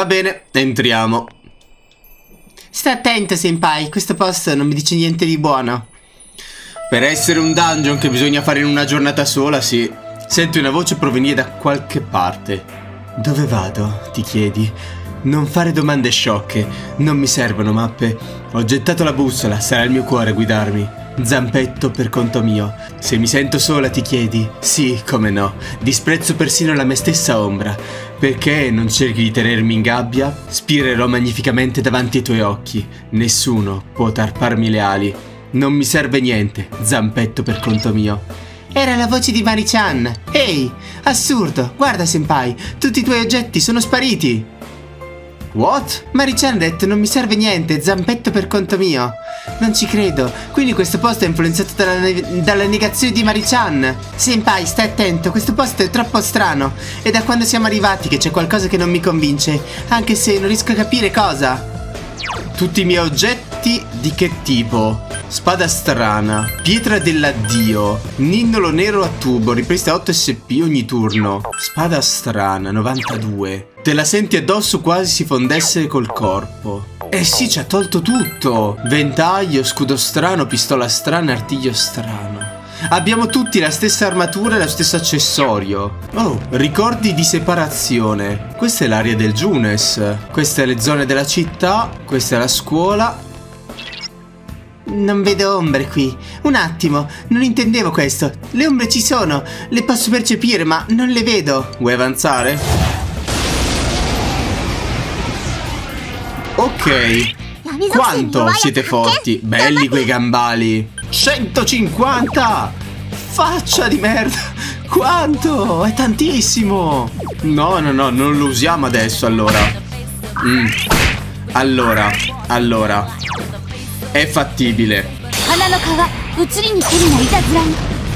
Va bene, entriamo. Sta attento, senpai, questo posto non mi dice niente di buono. Per essere un dungeon che bisogna fare in una giornata sola, sì. Senti una voce provenire da qualche parte. Dove vado? Ti chiedi. Non fare domande sciocche, non mi servono mappe. Ho gettato la bussola, sarà il mio cuore a guidarmi. Zampetto per conto mio. Se mi sento sola ti chiedi? Sì, come no. Disprezzo persino la me stessa ombra. Perché non cerchi di tenermi in gabbia? Spirerò magnificamente davanti ai tuoi occhi. Nessuno può tarparmi le ali. Non mi serve niente, zampetto per conto mio. Era la voce di Mari-chan. Ehi, assurdo, guarda senpai, tutti i tuoi oggetti sono spariti. What? Mari-chan ha detto non mi serve niente, zampetto per conto mio. Non ci credo, quindi questo posto è influenzato dalla, ne dalla negazione di Mari-chan. Senpai, stai attento, questo posto è troppo strano. È da quando siamo arrivati che c'è qualcosa che non mi convince, anche se non riesco a capire cosa. Tutti i miei oggetti di che tipo? Spada strana, pietra dell'addio, ninnolo nero a tubo, riprista 8 SP ogni turno. Spada strana, 92. Te la senti addosso quasi si fondesse col corpo. Eh sì, ci ha tolto tutto. Ventaglio, scudo strano, pistola strana, artiglio strano. Abbiamo tutti la stessa armatura e lo stesso accessorio. Oh, ricordi di separazione. Questa è l'area del Junes. Queste le zone della città. Questa è la scuola. Non vedo ombre qui. Un attimo, non intendevo questo. Le ombre ci sono, le posso percepire, ma non le vedo. Vuoi avanzare? Ok. Quanto siete forti? Belli quei gambali. 150! Faccia di merda! Quanto? È tantissimo! No, no, no, non lo usiamo adesso allora. Mm. Allora, allora. È fattibile.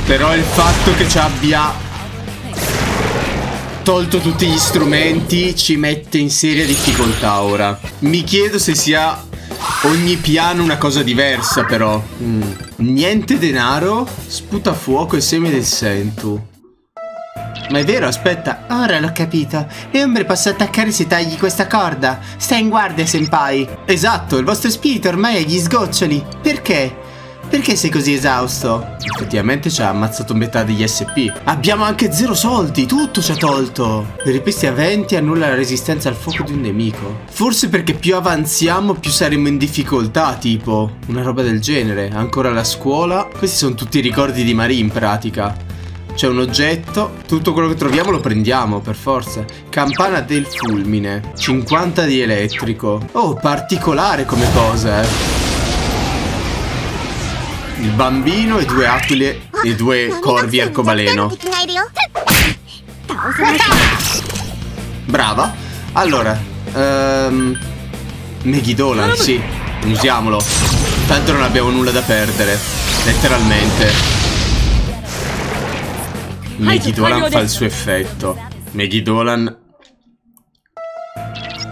Però il fatto che ci abbia tolto tutti gli strumenti ci mette in seria difficoltà ora. Mi chiedo se sia Ogni piano una cosa diversa però. Mm. Niente denaro, sputa fuoco e seme del sentu. Ma è vero, aspetta. Ora l'ho capito. Le ombre possono attaccare se tagli questa corda. Stai in guardia, senpai. Esatto, il vostro spirito ormai è agli sgoccioli. Perché? Perché sei così esausto? Effettivamente ci ha ammazzato metà degli SP. Abbiamo anche zero soldi, tutto ci ha tolto. Per ripisti a venti annulla la resistenza al fuoco di un nemico. Forse perché più avanziamo più saremo in difficoltà, tipo. Una roba del genere. Ancora la scuola. Questi sono tutti i ricordi di Marie in pratica. C'è un oggetto, tutto quello che troviamo lo prendiamo, per forza. Campana del fulmine, 50 di elettrico. Oh, particolare come cosa, eh il bambino e due aquile e due corvi arcobaleno. Brava. Allora, um, Meghidolan, sì, usiamolo. Tanto non abbiamo nulla da perdere, letteralmente. Meghidolan fa il suo effetto. Meghidolan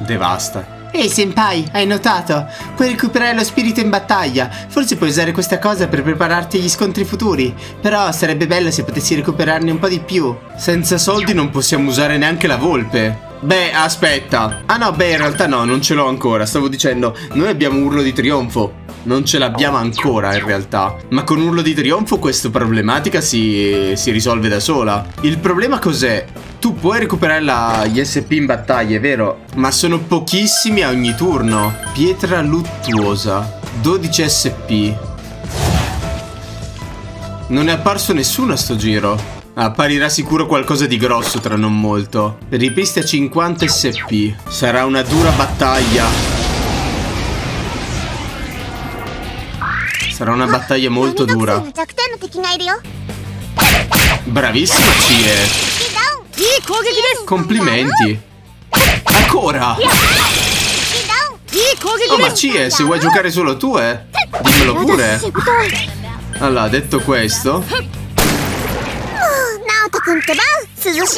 devasta. Ehi senpai, hai notato? Puoi recuperare lo spirito in battaglia. Forse puoi usare questa cosa per prepararti agli scontri futuri. Però sarebbe bello se potessi recuperarne un po' di più. Senza soldi non possiamo usare neanche la volpe. Beh, aspetta. Ah no, beh, in realtà no, non ce l'ho ancora. Stavo dicendo, noi abbiamo un urlo di trionfo. Non ce l'abbiamo ancora in realtà. Ma con urlo di trionfo questa problematica si, si risolve da sola. Il problema cos'è? Tu puoi recuperare la, gli SP in battaglia, è vero? Ma sono pochissimi a ogni turno. Pietra luttuosa. 12 SP Non è apparso nessuno a sto giro. Apparirà sicuro qualcosa di grosso tra non molto. Ripisti a 50 SP Sarà una dura battaglia Sarà una battaglia molto dura. Bravissima Cie. Complimenti. Ancora. Oh ma Cie, se vuoi giocare solo tu, eh. Dimmelo pure. Allora, detto questo.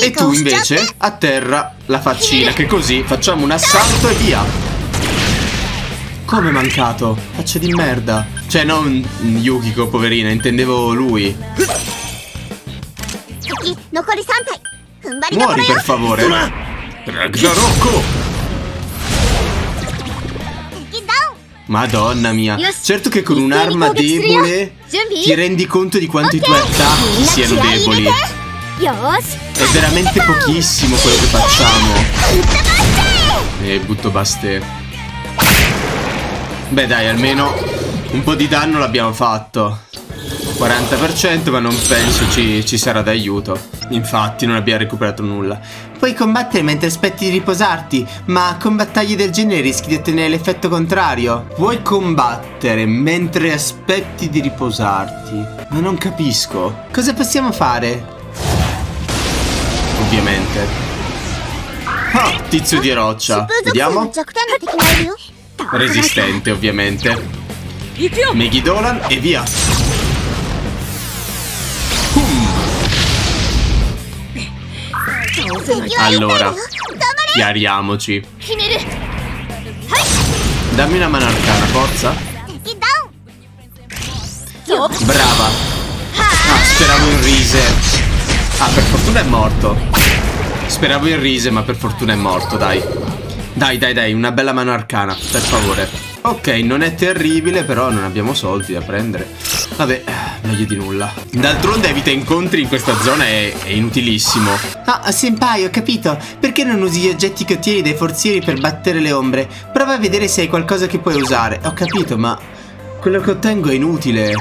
E tu invece atterra la faccina, che così facciamo un assalto e via. Come mancato? Faccia di merda. Cioè, non Yukiko, poverina, intendevo lui. Muori, per favore. Ragnarokko! Madonna mia. Certo che con un'arma debole Ti rendi conto di quanto i tuoi attacchi siano deboli. È veramente pochissimo quello che facciamo. E eh, butto baste. Beh dai, almeno un po' di danno l'abbiamo fatto. 40% ma non penso ci, ci sarà d'aiuto. Infatti non abbiamo recuperato nulla. Puoi combattere mentre aspetti di riposarti, ma con battaglie del genere rischi di ottenere l'effetto contrario. Puoi combattere mentre aspetti di riposarti. Ma non capisco. Cosa possiamo fare? Ovviamente. Ah, tizio di roccia. Vediamo. Resistente, ovviamente. Meghi Dolan e via. Allora, chiariamoci. Dammi una mano arcana, forza. Brava. Ah, speravo in rise. Ah, per fortuna è morto. Speravo in rise, ma per fortuna è morto, dai. Dai, dai, dai, una bella mano arcana, per favore. Ok, non è terribile, però non abbiamo soldi da prendere. Vabbè, meglio di nulla. D'altronde evita incontri in questa zona è, è inutilissimo. Ah, senpai, ho capito. Perché non usi gli oggetti che ottieni dai forzieri per battere le ombre? Prova a vedere se hai qualcosa che puoi usare. Ho capito, ma quello che ottengo è inutile.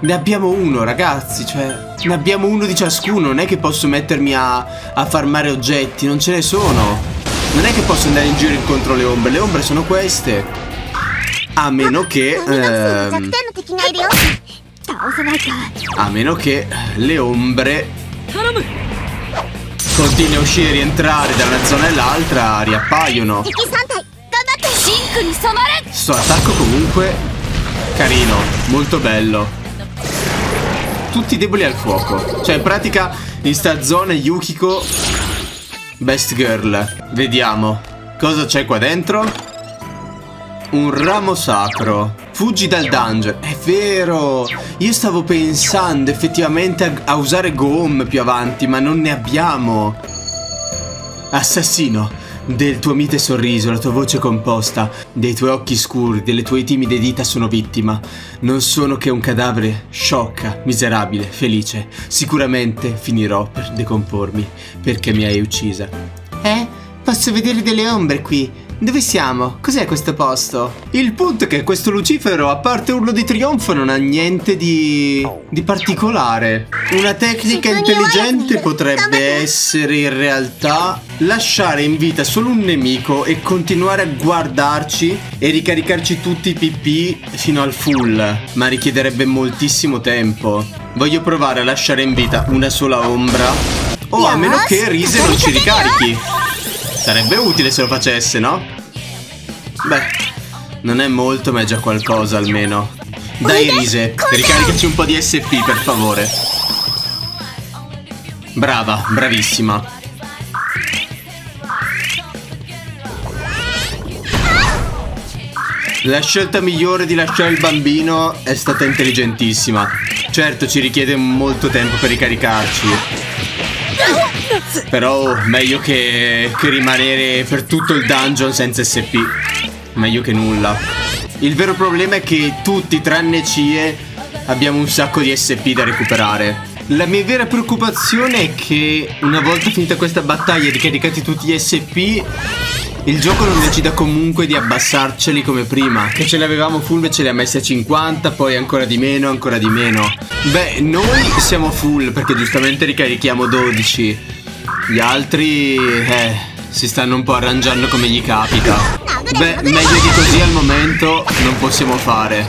Ne abbiamo uno, ragazzi, cioè... Ne abbiamo uno di ciascuno, non è che posso mettermi a, a farmare oggetti, non ce ne sono. Non è che posso andare in giro incontro le ombre, le ombre sono queste. A meno che... Ehm, a meno che le ombre continui a uscire e rientrare da una zona all'altra riappaiono. Sto attacco comunque carino, molto bello. Tutti deboli al fuoco. Cioè in pratica in sta zona Yukiko Best Girl. Vediamo. Cosa c'è qua dentro? Un ramo sacro. Fuggi dal dungeon. È vero. Io stavo pensando effettivamente a, a usare Gom più avanti, ma non ne abbiamo. Assassino, del tuo mite sorriso, la tua voce composta, dei tuoi occhi scuri, delle tue timide dita sono vittima. Non sono che un cadavere sciocca, miserabile, felice. Sicuramente finirò per decompormi, perché mi hai uccisa. Eh? Posso vedere delle ombre qui. Dove siamo? Cos'è questo posto? Il punto è che questo Lucifero, a parte urlo di trionfo, non ha niente di... di particolare. Una tecnica intelligente potrebbe essere in realtà lasciare in vita solo un nemico e continuare a guardarci e ricaricarci tutti i PP fino al full, ma richiederebbe moltissimo tempo. Voglio provare a lasciare in vita una sola ombra. O a meno che Rise non ci ricarichi. Sarebbe utile se lo facesse, no? Beh, non è molto, ma è già qualcosa almeno. Dai Rise, ricaricaci un po' di SP per favore. Brava, bravissima. La scelta migliore di lasciare il bambino è stata intelligentissima. Certo, ci richiede molto tempo per ricaricarci. Però meglio che, che rimanere per tutto il dungeon senza SP. Meglio che nulla. Il vero problema è che tutti, tranne Cie, abbiamo un sacco di SP da recuperare. La mia vera preoccupazione è che una volta finita questa battaglia e ricaricati tutti gli SP, il gioco non decida comunque di abbassarceli come prima. Che ce li avevamo full e ce li ha messi a 50, poi ancora di meno, ancora di meno. Beh, noi siamo full perché giustamente ricarichiamo 12. Gli altri, eh, si stanno un po' arrangiando come gli capita. Beh, meglio di così al momento non possiamo fare.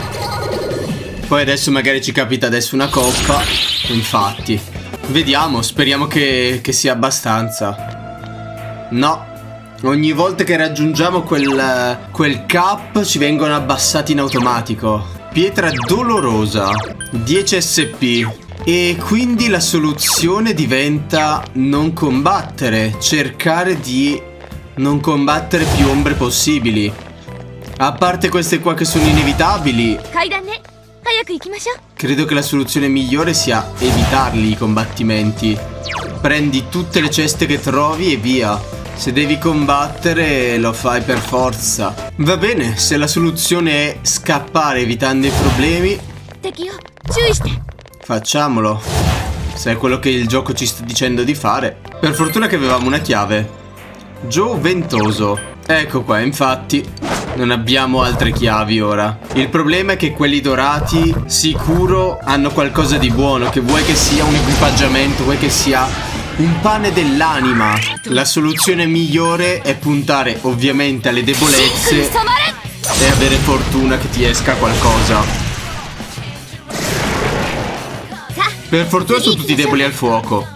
Poi adesso magari ci capita adesso una coppa. Infatti. Vediamo, speriamo che, che sia abbastanza. No. Ogni volta che raggiungiamo quel, quel cap ci vengono abbassati in automatico. Pietra dolorosa. 10 SP. E quindi la soluzione diventa non combattere, cercare di non combattere più ombre possibili. A parte queste qua che sono inevitabili. Credo che la soluzione migliore sia evitarli i combattimenti. Prendi tutte le ceste che trovi e via. Se devi combattere lo fai per forza. Va bene, se la soluzione è scappare evitando i problemi... Facciamolo. Se è quello che il gioco ci sta dicendo di fare. Per fortuna che avevamo una chiave. Joe Ventoso. Ecco qua, infatti. Non abbiamo altre chiavi ora. Il problema è che quelli dorati sicuro hanno qualcosa di buono. Che vuoi che sia un equipaggiamento, vuoi che sia un pane dell'anima. La soluzione migliore è puntare ovviamente alle debolezze e avere fortuna che ti esca qualcosa. Per fortuna sono tutti deboli al fuoco.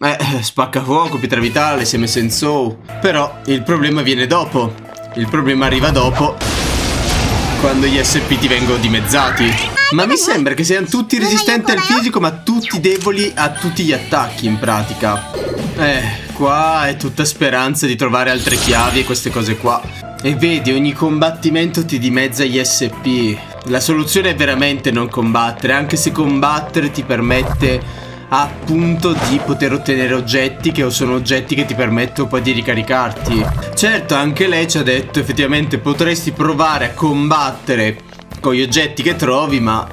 Eh, spacca fuoco, pietra vitale, seme sensou. Però il problema viene dopo. Il problema arriva dopo. Quando gli SP ti vengono dimezzati. Ma mi sembra che siano tutti resistenti al fisico, ma tutti deboli a tutti gli attacchi in pratica. Eh, qua è tutta speranza di trovare altre chiavi e queste cose qua. E vedi, ogni combattimento ti dimezza gli SP. La soluzione è veramente non combattere, anche se combattere ti permette appunto di poter ottenere oggetti che sono oggetti che ti permettono poi di ricaricarti. Certo, anche lei ci ha detto effettivamente potresti provare a combattere con gli oggetti che trovi, ma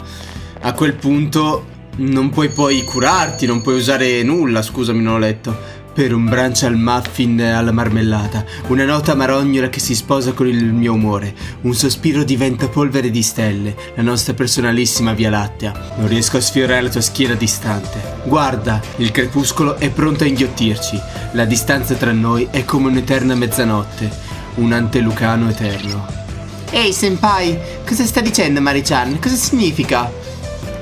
a quel punto non puoi poi curarti, non puoi usare nulla, scusami, non ho letto. Per un brunch al muffin alla marmellata, una nota marognola che si sposa con il mio umore, un sospiro diventa polvere di stelle, la nostra personalissima Via Lattea. Non riesco a sfiorare la tua schiena distante. Guarda, il crepuscolo è pronto a inghiottirci, la distanza tra noi è come un'eterna mezzanotte, un antelucano eterno. Ehi, senpai, cosa sta dicendo Marichan? Cosa significa?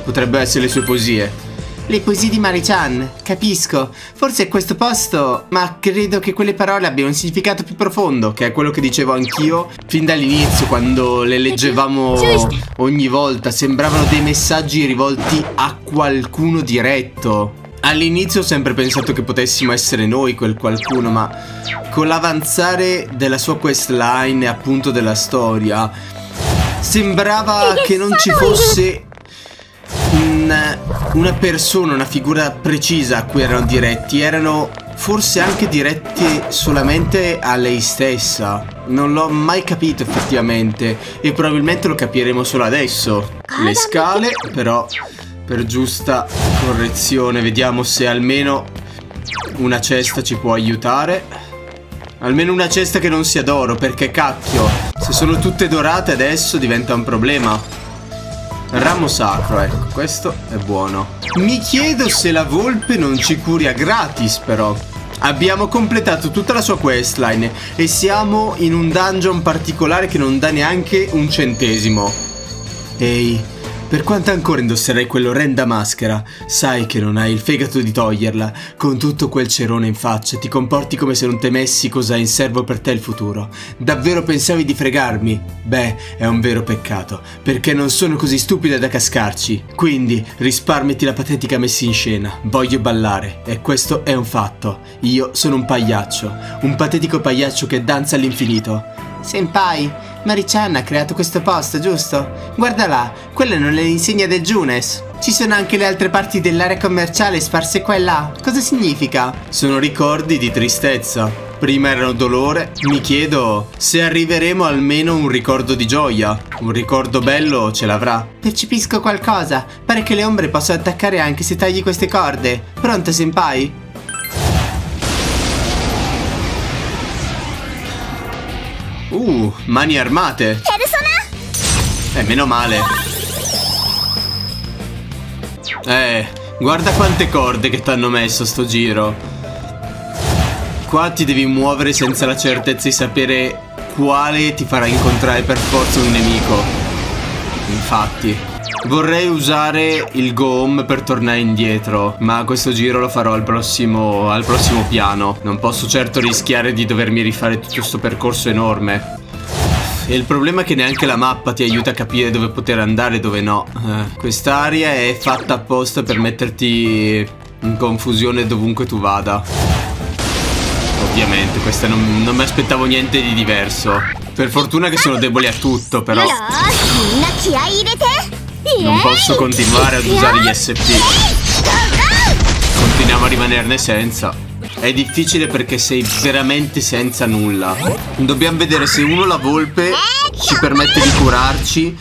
Potrebbe essere le sue poesie. Le poesie di Marichan, capisco. Forse è questo posto, ma credo che quelle parole abbiano un significato più profondo. che è quello che dicevo anch'io fin dall'inizio quando le leggevamo ogni volta, sembravano dei messaggi rivolti a qualcuno diretto. All'inizio ho sempre pensato che potessimo essere noi quel qualcuno, ma con l'avanzare della sua questline e appunto della storia, sembrava che non ci fosse un- una persona, una figura precisa a cui erano diretti, erano forse anche diretti solamente a lei stessa. Non l'ho mai capito effettivamente e probabilmente lo capiremo solo adesso. Le scale, però, per giusta correzione, vediamo se almeno una cesta ci può aiutare. Almeno una cesta che non sia d'oro, perché cacchio, se sono tutte dorate adesso diventa un problema. Ramo sacro, ecco, questo è buono. Mi chiedo se la volpe non ci curi a gratis, però. Abbiamo completato tutta la sua questline e siamo in un dungeon particolare che non dà neanche un centesimo. Ehi, per quanto ancora indosserai quell'orrenda maschera, sai che non hai il fegato di toglierla. Con tutto quel cerone in faccia ti comporti come se non temessi cosa ha in serbo per te il futuro. Davvero pensavi di fregarmi? Beh, è un vero peccato, perché non sono così stupida da cascarci. Quindi, risparmiati la patetica messa in scena. Voglio ballare, e questo è un fatto. Io sono un pagliaccio, un patetico pagliaccio che danza all'infinito. Senpai, Marichan ha creato questo posto, giusto? Guarda là, quella non è l'insegna del Junes. Ci sono anche le altre parti dell'area commerciale sparse qua e là. Cosa significa? Sono ricordi di tristezza. Prima erano dolore. Mi chiedo se arriveremo almeno un ricordo di gioia. Un ricordo bello ce l'avrà. Percepisco qualcosa. Pare che le ombre possano attaccare anche se tagli queste corde. Pronto, senpai? Uh, mani armate. Eh, meno male. Eh, guarda quante corde che t'hanno messo sto giro. Qua ti devi muovere senza la certezza di sapere quale ti farà incontrare per forza un nemico. Infatti vorrei usare il go home per tornare indietro, ma questo giro lo farò al prossimo, al prossimo piano. Non posso certo rischiare di dovermi rifare tutto questo percorso enorme. E il problema è che neanche la mappa ti aiuta a capire dove poter andare e dove no. Eh, quest'area è fatta apposta per metterti in confusione dovunque tu vada. Ovviamente, questa non, non mi aspettavo niente di diverso. Per fortuna che sono deboli a tutto, però non posso continuare ad usare gli SP. Continuiamo a rimanerne senza. È difficile perché sei veramente senza nulla. Dobbiamo vedere se uno la volpe ci permette di curarci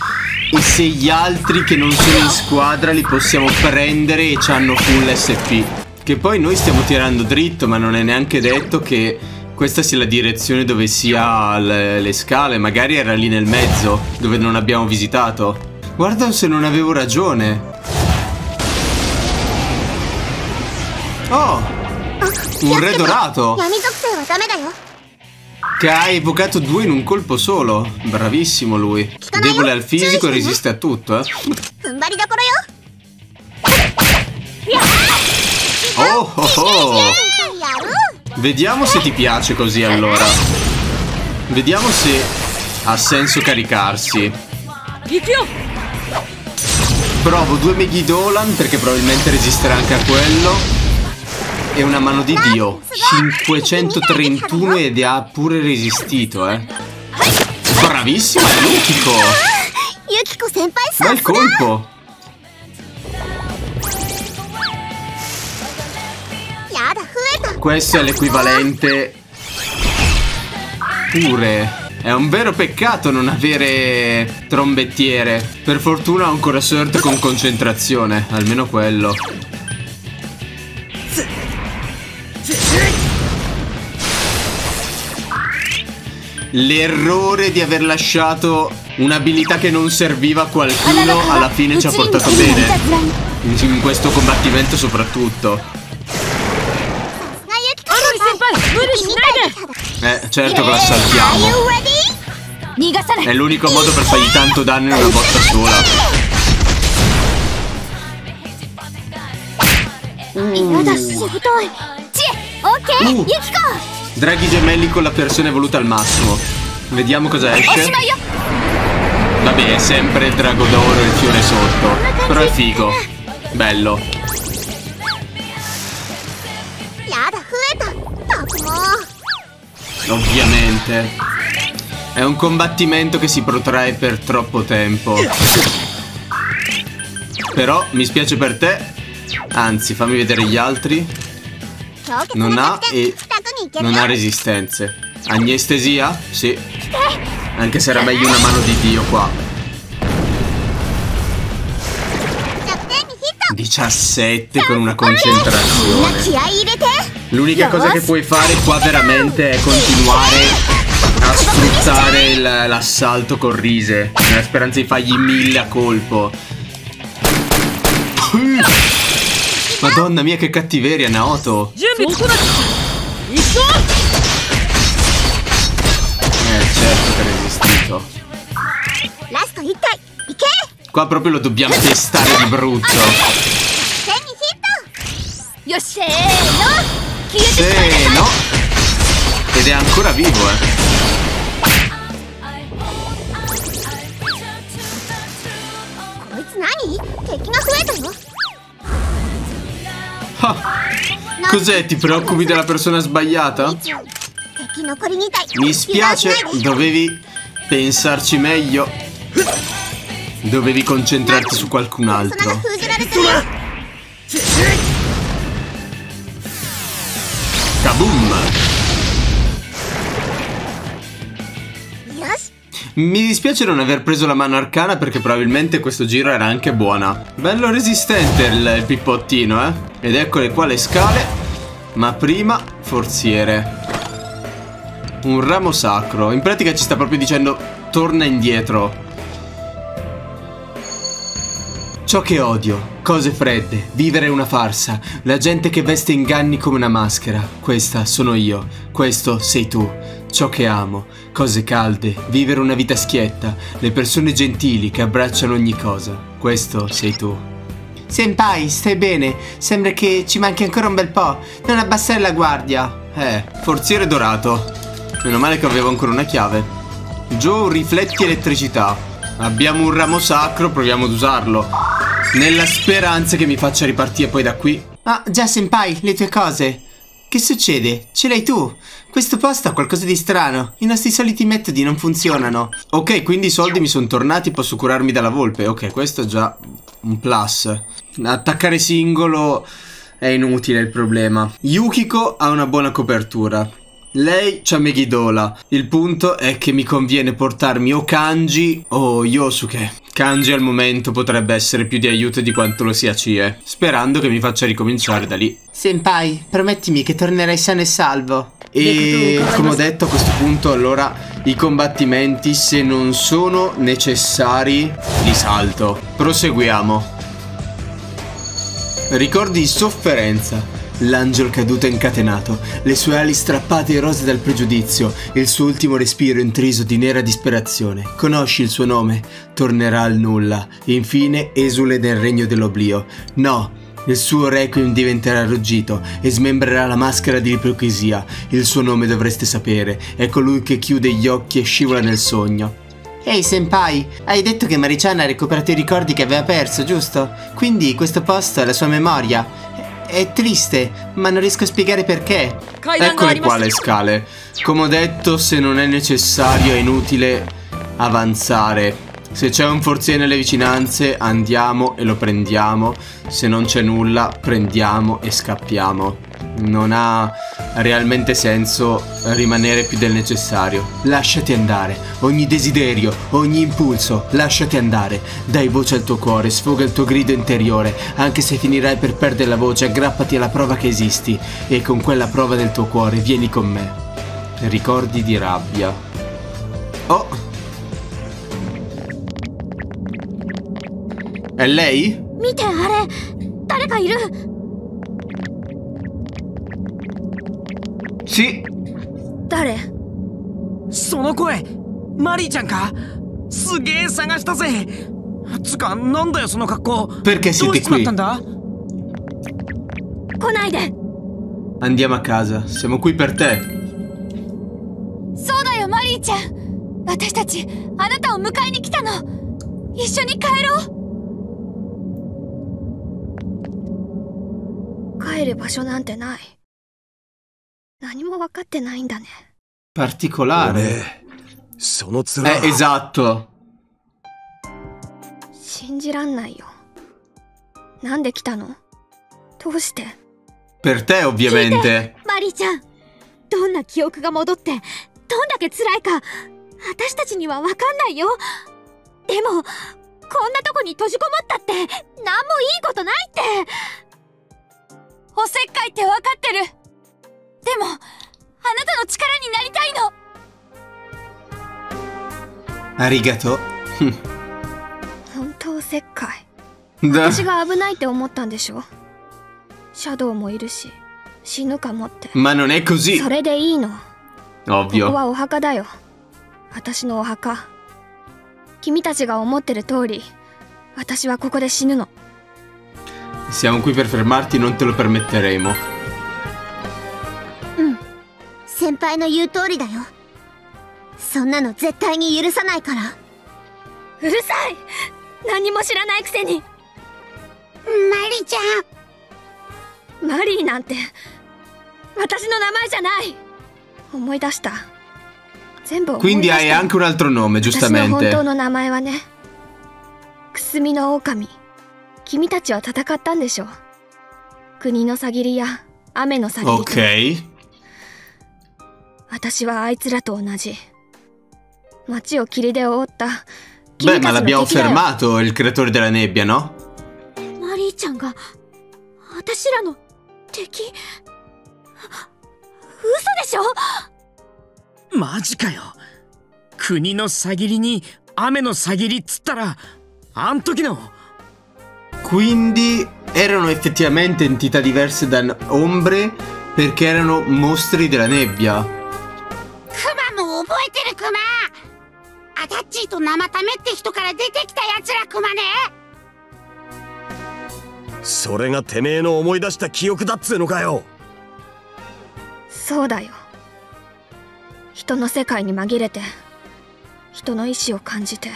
e se gli altri che non sono in squadra li possiamo prendere e hanno full SP. Che poi noi stiamo tirando dritto, ma non è neanche detto che questa sia la direzione dove sia le, le scale. Magari era lì nel mezzo, dove non abbiamo visitato. Guarda se non avevo ragione. Oh! Un re dorato! Che ha evocato due in un colpo solo. Bravissimo lui. Debole al fisico e resiste a tutto, eh. Oh, oh, oh, oh. oh. Vediamo se ti piace così allora. Vediamo se ha senso caricarsi. Provo due Meghi Dolan perché probabilmente resisterà anche a quello. E una mano di Dio. 531 ed ha pure resistito, eh. Bravissima, Yukiko! Bel colpo! Questo è l'equivalente pure è un vero peccato non avere trombettiere. Per fortuna ho ancora sorte con concentrazione, almeno quello. L'errore di aver lasciato un'abilità che non serviva a qualcuno alla fine ci ha portato bene. In questo combattimento soprattutto. Eh, certo che la saltiamo. È l'unico modo per fargli tanto danno in una botta sola. Uh. Uh. Draghi gemelli con la persona evoluta al massimo. Vediamo cosa esce. Vabbè, è sempre il drago d'oro e il fiore sotto. Però è figo. Bello. Ovviamente. È un combattimento che si protrae per troppo tempo. Però mi spiace per te. Anzi, fammi vedere gli altri. Non ha e non ha resistenze. Agnestesia? Sì. Anche se era meglio una mano di Dio qua. 17 con una concentrazione. L'unica cosa che puoi fare qua veramente è continuare a sfruttare l'assalto con Rise, nella speranza di fargli mille a colpo. Madonna mia che cattiveria Naoto! Eh certo che ha resistito. Qua proprio lo dobbiamo testare di brutto. Se no! Ed è ancora vivo, eh. Cos'è? Ti preoccupi della persona sbagliata? Mi spiace, dovevi pensarci meglio. Dovevi concentrarti su qualcun altro. Kaboom! Mi dispiace non aver preso la mano arcana perché probabilmente questo giro era anche buona. Bello resistente il pippottino, eh? Ed eccole qua le scale. Ma prima, forziere. Un ramo sacro. In pratica ci sta proprio dicendo torna indietro. Ciò che odio, cose fredde, vivere è una farsa, la gente che veste inganni come una maschera, questa sono io, questo sei tu. Ciò che amo, cose calde, vivere una vita schietta, le persone gentili che abbracciano ogni cosa, questo sei tu. Senpai, stai bene? Sembra che ci manchi ancora un bel po'. Non abbassare la guardia. Eh, forziere dorato. Meno male che avevo ancora una chiave. Joe, rifletti elettricità. Abbiamo un ramo sacro, proviamo ad usarlo. Nella speranza che mi faccia ripartire poi da qui. Ah, già, senpai, le tue cose. Che succede? Ce l'hai tu. Questo posto ha qualcosa di strano. I nostri soliti metodi non funzionano. Ok, quindi i soldi mi sono tornati, posso curarmi dalla volpe. Ok, questo è già un plus. Attaccare singolo è inutile il problema. Yukiko ha una buona copertura. Lei c'ha Megiddola. Il punto è che mi conviene portarmi o Kanji o Yosuke. Kanji al momento potrebbe essere più di aiuto di quanto lo sia Chie. Sperando che mi faccia ricominciare da lì. Senpai, promettimi che tornerai sano e salvo. E come ho detto a questo punto allora i combattimenti se non sono necessari li salto. Proseguiamo. Ricordi di sofferenza. L'angelo caduto e incatenato, le sue ali strappate e rose dal pregiudizio, il suo ultimo respiro intriso di nera disperazione. Conosci il suo nome? Tornerà al nulla. Infine esule nel regno dell'oblio. No, il suo requiem diventerà ruggito e smembrerà la maschera di ipocrisia. Il suo nome dovreste sapere. È colui che chiude gli occhi e scivola nel sogno. Ehi senpai, hai detto che Marichan ha recuperato i ricordi che aveva perso, giusto? Quindi questo posto è la sua memoria. È triste, ma non riesco a spiegare perché. Eccole qua le scale. Come ho detto, se non è necessario è inutile avanzare. Se c'è un forziere nelle vicinanze andiamo e lo prendiamo, se non c'è nulla prendiamo e scappiamo Non ha realmente senso rimanere più del necessario. Lasciati andare, ogni desiderio, ogni impulso, lasciati andare. Dai voce al tuo cuore, sfoga il tuo grido interiore, anche se finirai per perdere la voce, aggrappati alla prova che esisti e con quella prova del tuo cuore vieni con me. Ricordi di rabbia. Oh! È lei? 見てあれ誰かいる Sì. 誰？その声。マリーちゃんか？すげえ探したぜ。つかなんだよその格好。Perché どう siete しちまっ qui? たんだ？来ないで。Andiamo a casa. Siamo qui per te. そうだよマリーちゃん。私たちあなたを迎えに来たの。一緒に帰ろう。帰る場所なんてない何も分かってないんだね。Particolare. その面 Eh, esatto. 信じらんないよ。なんで来たの？どうして？Per te, ovviamente. マリーちゃん。どんな記憶が戻ってどんだけ辛いか。私たちには分かんないよ。でもこんなとこに閉じこもったって何もいいことないって。おせっかいって分かってるでもあなたの力になりたいの。Arigato. 本当おせっかい。私が危ないって思ったんでしょ？シャドウもいるし死ぬかもって。Ma non è così. それでいいの。ここ.はお墓だよ。私のお墓。君たちが思ってる通り私はここで死ぬの。Siamo qui per fermarti, non te lo permetteremo. 先輩の言う通りだよ。そんなの絶対に許さないから。うるさい。何も知らないくせに。マリちゃん。マリーなんて私の名前じゃない。思い出した。全部思い Quindi 出し hai た anche un altro nome, 私の本当.の名前はねくすみの狼。君たちは戦ったんでしょ国のさぎりや雨のさぎりと。Ok. 私はあいつらと同じ街を霧で覆った Beh, 君 ma l'abbiamo fermato, il creatore della nebbia, no? マリーちゃんが私らの敵嘘でしょマジかよ国のさぎりに雨のさぎりっつったらあん時の Quindi erano effettivamente entità diverse da ombre perché erano mostri della nebbia. アタッチーと生タメって人から出てきたやつらクマね。それがてめえの思い出した記憶だっつうのかよ。そうだよ。人の世界に紛れて人の意志を感じて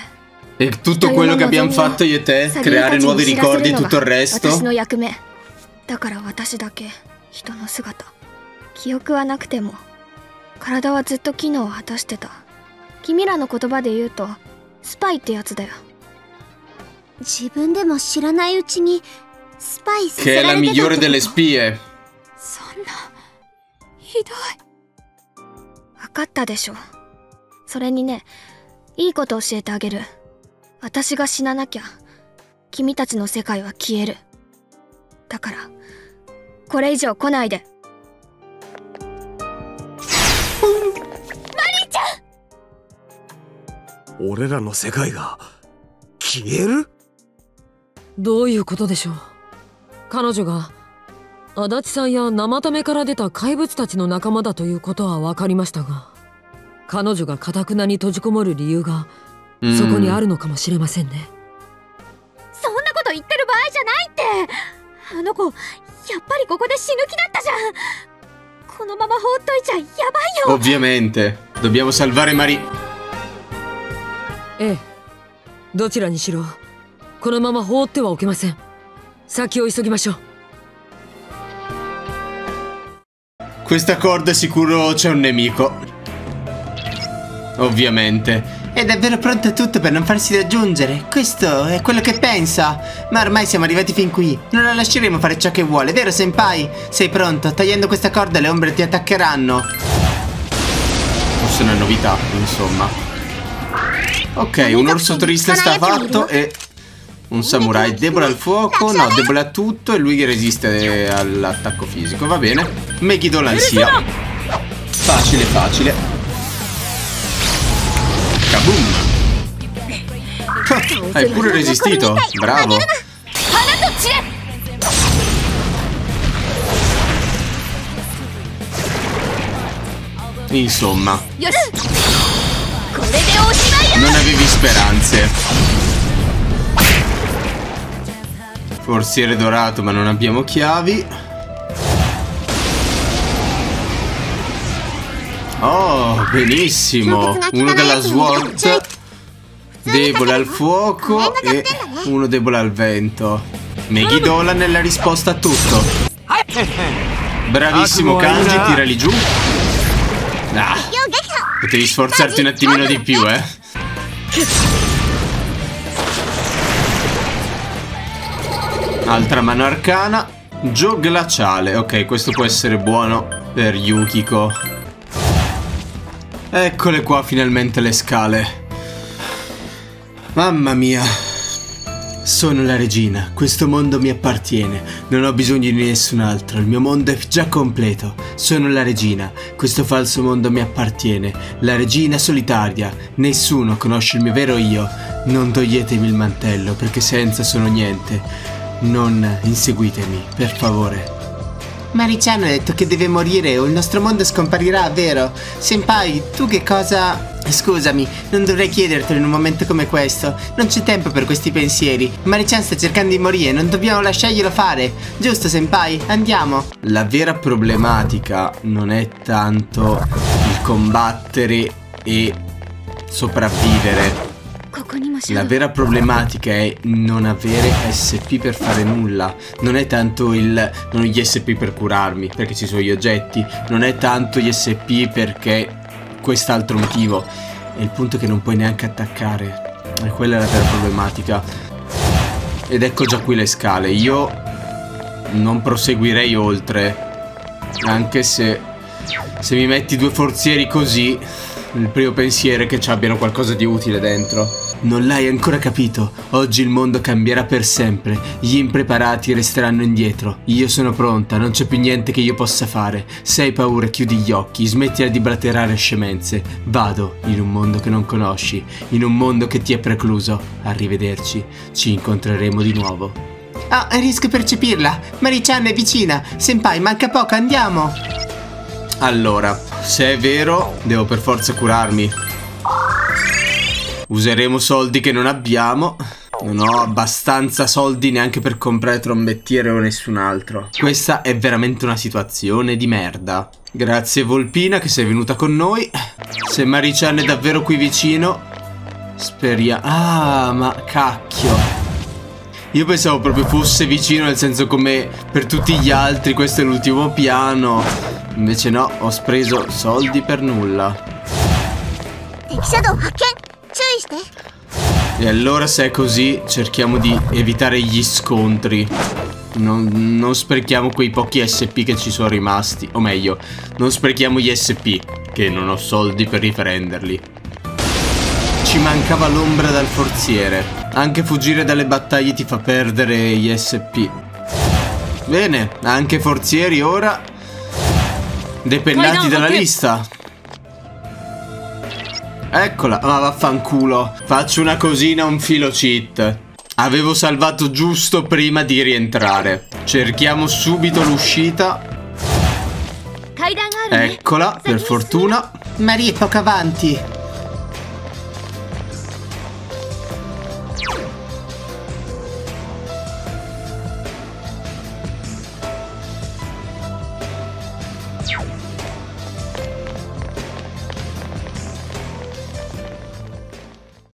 E tutto quello che abbiamo fatto io e te, creare nuovi ricordi る e の tutto il が resto. 私の役目。だから私だけ人の姿。記憶はなくても体はずっと機能を果たしてた君らの言葉で言うとスパイってやつだよ。自分でも知らないうちにスパイス Che è la migliore delle spie. そんなひどい。分かったでしょ。それにねいいこと教えてあげる。私が死ななきゃ君たちの世界は消える。だからこれ以上来ないで俺らの世界が消える？どういうことでしょう？彼女が足立さんや生ためから出た怪物たちの仲間だということは分かりましたが彼女がかたくなに閉じこもる理由がそこにあるのかもしれませんね。そんなこと言ってる場合じゃないって！あの子やっぱりここで死ぬ気だったじゃん！このまま放っといちゃやばいよ！Ovviamente. Dobbiamo salvare Mari. ええどちらにしろこのまま放ってはおけません先を急ぎましょう Questa corda sicuro c'è un nemico. Ovviamente. È davvero pronto a tutto per non farsi raggiungere. Questo è quello che pensa. Ma ormai siamo arrivati fin qui. Non la lasceremo fare ciò che vuole, vero, senpai? Sei pronto? Tagliando questa corda le ombre ti attaccheranno. Forse una novità, insomma. Ok, un orso triste sta fatto e un samurai debole al fuoco, no, debole a tutto e lui che resiste all'attacco fisico, va bene. Megiddo l'ansia. Facile, facile. Kaboom. Hai pure resistito, bravo. Insomma. Non avevi speranze. Forziere dorato ma non abbiamo chiavi. Oh, benissimo. Uno della SWAT Debole al fuoco e uno debole al vento. Megidola nella risposta a tutto. Bravissimo Kanji, tirali giù. Ah, Potevi sforzarti un attimino di più, eh. Altra mano arcana. Gio glaciale. Ok, questo può essere buono per Yukiko. Eccole qua finalmente le scale. Mamma mia. Sono la regina, questo mondo mi appartiene, non ho bisogno di nessun altro, il mio mondo è già completo. Sono la regina, questo falso mondo mi appartiene, la regina solitaria, nessuno conosce il mio vero io. Non toglietemi il mantello, perché senza sono niente. Non inseguitemi, per favore. Marichan ha detto che deve morire o il nostro mondo scomparirà, vero? Senpai, tu che cosa... Scusami, non dovrei chiedertelo in un momento come questo. Non c'è tempo per questi pensieri. Marichan sta cercando di morire, non dobbiamo lasciarglielo fare. Giusto, senpai? Andiamo. La vera problematica non è tanto il combattere e sopravvivere. La vera problematica è non avere SP per fare nulla. Non è tanto il, non gli SP per curarmi, perché ci sono gli oggetti. Non è tanto gli SP perché quest'altro motivo. E il punto è che non puoi neanche attaccare. E quella è la vera problematica. Ed ecco già qui le scale. Io non proseguirei oltre. Anche se... Se mi metti due forzieri così il primo pensiero è che ci abbiano qualcosa di utile dentro. Non l'hai ancora capito. Oggi il mondo cambierà per sempre. Gli impreparati resteranno indietro. Io sono pronta, non c'è più niente che io possa fare. Se hai paura, chiudi gli occhi, smettila di blatterare scemenze. Vado in un mondo che non conosci, in un mondo che ti è precluso. Arrivederci, ci incontreremo di nuovo. Ah, riesco a percepirla. Marichan è vicina. Senpai, manca poco, andiamo. Allora, se è vero, devo per forza curarmi. Useremo soldi che non abbiamo. Non ho abbastanza soldi neanche per comprare trombettiere o nessun altro. Questa è veramente una situazione di merda. Grazie Volpina che sei venuta con noi. Se Marichan è davvero qui vicino, speriamo... Ah, ma cacchio. Io pensavo proprio fosse vicino, nel senso come per tutti gli altri, questo è l'ultimo piano. Invece no, ho speso soldi per nulla. E allora se è così cerchiamo di evitare gli scontri. Non, non, sprechiamo quei pochi SP che ci sono rimasti. O meglio, non sprechiamo gli SP Che non ho soldi per riprenderli Ci mancava l'ombra dal forziere. Anche fuggire dalle battaglie ti fa perdere gli SP Bene, anche forzieri ora. Depennati dalla lista. Eccola, ma vaffanculo. Faccio una cosina, un filo cheat. Avevo salvato giusto prima di rientrare. Cerchiamo subito l'uscita. Eccola, per fortuna. Maria è poco avanti.